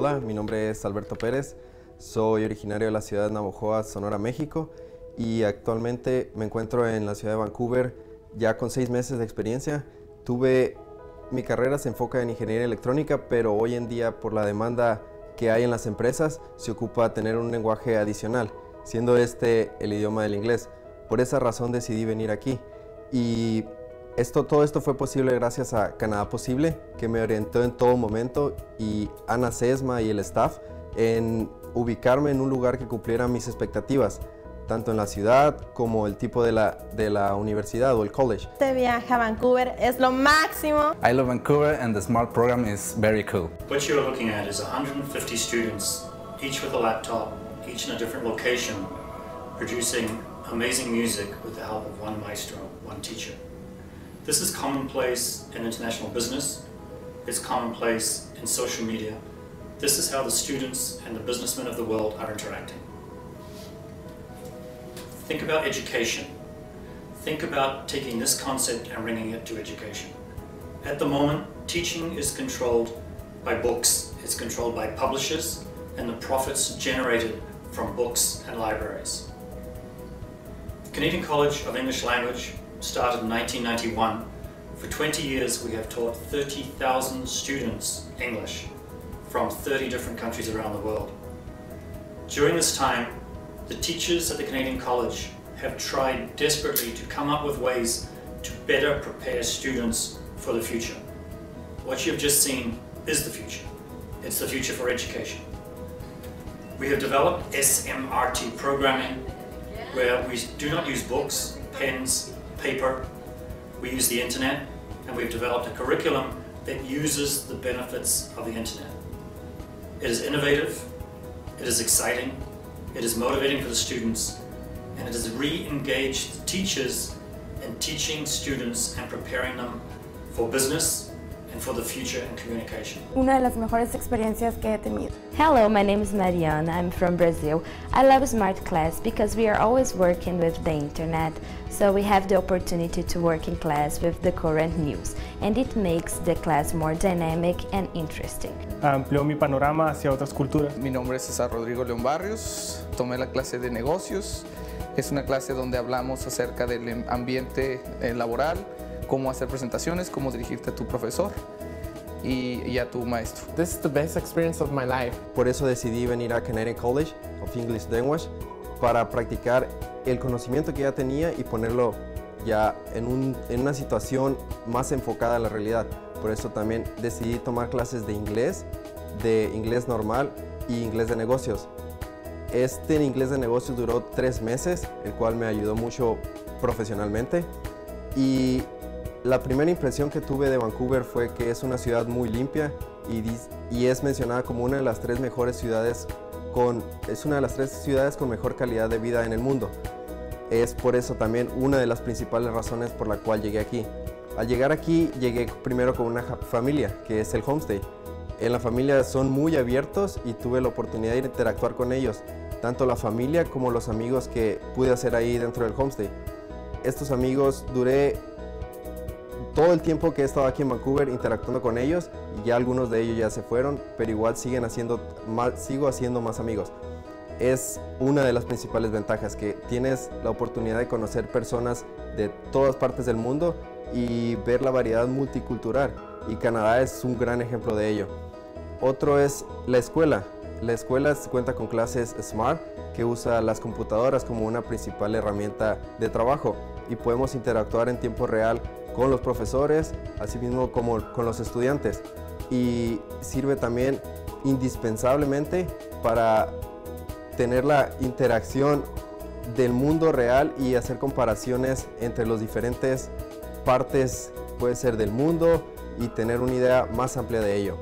Hola, mi nombre es Alberto Pérez, soy originario de la ciudad de Navojoa, Sonora, México y actualmente me encuentro en la ciudad de Vancouver ya con seis meses de experiencia. Tuve, mi carrera se enfoca en ingeniería electrónica, pero hoy en día por la demanda que hay en las empresas se ocupa tener un lenguaje adicional, siendo este el idioma del inglés. Por esa razón decidí venir aquí y esto, todo esto fue posible gracias a Canadá Posible, que me orientó en todo momento, y Ana Sesma y el staff en ubicarme en un lugar que cumpliera mis expectativas, tanto en la ciudad como el tipo de la, de la universidad o el college. Este viaje a Vancouver es lo máximo. I love Vancouver and the SMART program is very cool. What you're looking at is 150 students, each with a laptop, each in a different location, producing amazing music with the help of one maestro, one teacher. This is commonplace in international business. It's commonplace in social media. This is how the students and the businessmen of the world are interacting. Think about education. Think about taking this concept and bringing it to education. At the moment, teaching is controlled by books. It's controlled by publishers and the profits generated from books and libraries. The Canadian College of English Language started in 1991. For 20 years, we have taught 30,000 students English from 30 different countries around the world. During this time, the teachers at the Canadian College have tried desperately to come up with ways to better prepare students for the future. What you've just seen is the future. It's the future for education. We have developed SMRT programming where we do not use books, pens, paper. We use the internet and we've developed a curriculum that uses the benefits of the internet. It is innovative, it is exciting, it is motivating for the students, and it has re-engaged teachers in teaching students and preparing them for business and for the future in communication. Una de las mejores experiencias que he tenido. Hello, my name is Mariana. I'm from Brazil. I love Smart Class because we are always working with the internet, so we have the opportunity to work in class with the current news, and it makes the class more dynamic and interesting. Amplió mi panorama hacia otras culturas. Mi nombre es César Rodrigo León Barrios, tomé la clase de negocios. Es una clase donde hablamos acerca del ambiente eh, laboral, cómo hacer presentaciones, cómo dirigirte a tu profesor y, y, a tu maestro. This is the best experience of my life. Por eso decidí venir a Canadian College of English Language para practicar el conocimiento que ya tenía y ponerlo ya en, un, en una situación más enfocada a la realidad. Por eso también decidí tomar clases de inglés, de inglés normal y inglés de negocios. Este inglés de negocios duró tres meses, el cual me ayudó mucho profesionalmente. Y la primera impresión que tuve de Vancouver fue que es una ciudad muy limpia y, es mencionada como una de las tres mejores ciudades con, es una de las tres ciudades con mejor calidad de vida en el mundo. Es por eso también una de las principales razones por la cual llegué aquí. Al llegar aquí llegué primero con una familia, que es el homestay. En la familia son muy abiertos y tuve la oportunidad de interactuar con ellos, tanto la familia como los amigos que pude hacer ahí dentro del homestay. Estos amigos duré todo el tiempo que he estado aquí en Vancouver interactuando con ellos y ya algunos de ellos ya se fueron, pero igual siguen haciendo sigo haciendo más amigos. Es una de las principales ventajas que tienes la oportunidad de conocer personas de todas partes del mundo y ver la variedad multicultural y Canadá es un gran ejemplo de ello. Otro es la escuela. La escuela cuenta con clases Smart que usa las computadoras como una principal herramienta de trabajo y podemos interactuar en tiempo real con los profesores, así mismo como con los estudiantes. Y sirve también indispensablemente para tener la interacción del mundo real y hacer comparaciones entre las diferentes partes, puede ser del mundo, y tener una idea más amplia de ello.